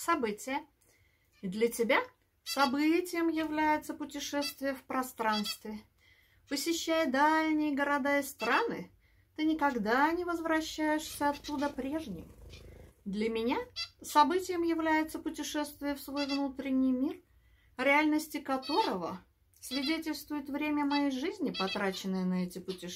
событие. И для тебя событием является путешествие в пространстве. Посещая дальние города и страны, ты никогда не возвращаешься оттуда прежним. Для меня событием является путешествие в свой внутренний мир, реальности которого свидетельствует время моей жизни, потраченное на эти путешествия.